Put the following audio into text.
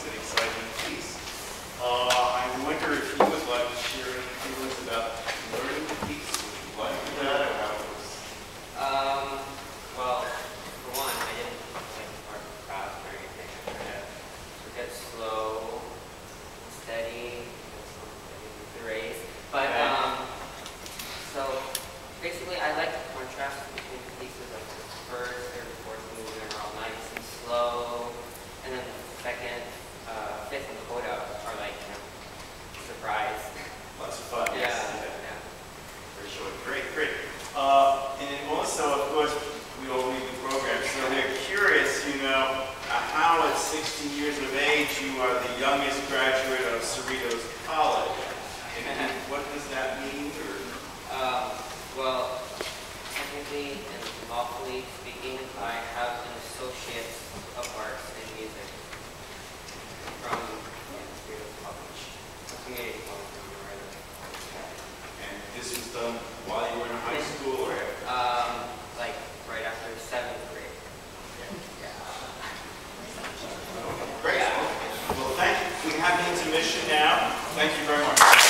it's an exciting piece. Uh, I wonder if you would like to share any feelings about you are the youngest have the intermission now. Thank you very much.